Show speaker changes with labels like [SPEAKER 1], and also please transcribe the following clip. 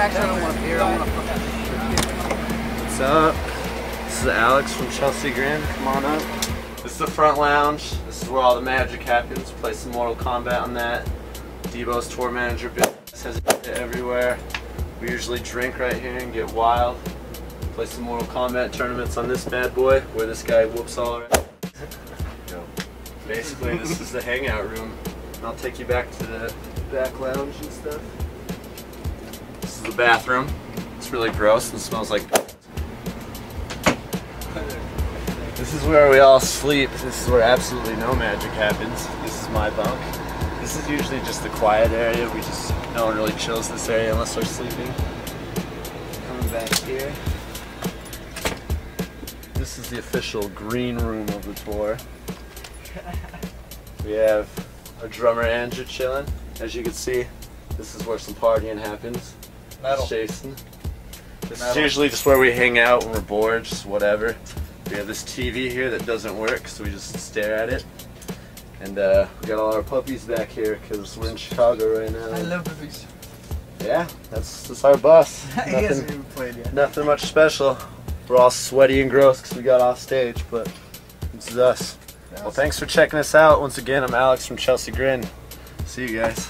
[SPEAKER 1] What's up? This is Alex from Chelsea Grin. Come on up. This is the front lounge. This is where all the magic happens. Play some Mortal Kombat on that. Debo's tour manager business has everywhere. We usually drink right here and get wild. Play some Mortal Kombat tournaments on this bad boy where this guy whoops all around. Basically, this is the hangout room. I'll take you back to the back lounge and stuff. Is the bathroom. It's really gross and smells like. This is where we all sleep. This is where absolutely no magic happens. This is my bunk. This is usually just the quiet area. We just no one really chills this area unless we're sleeping. Coming back here. This is the official green room of the tour. We have our drummer Andrew chilling. As you can see, this is where some partying happens.
[SPEAKER 2] Metal.
[SPEAKER 1] Jason. This is usually just where we hang out when we're bored, just whatever. We have this TV here that doesn't work, so we just stare at it. And uh, we got all our puppies back here because we're in Chicago right now.
[SPEAKER 2] I love puppies.
[SPEAKER 1] Yeah, that's that's our bus.
[SPEAKER 2] he hasn't
[SPEAKER 1] Nothing,
[SPEAKER 2] even played yet.
[SPEAKER 1] nothing much special. We're all sweaty and gross because we got off stage, but this is us. Well, thanks for checking us out. Once again, I'm Alex from Chelsea Grin. See you guys.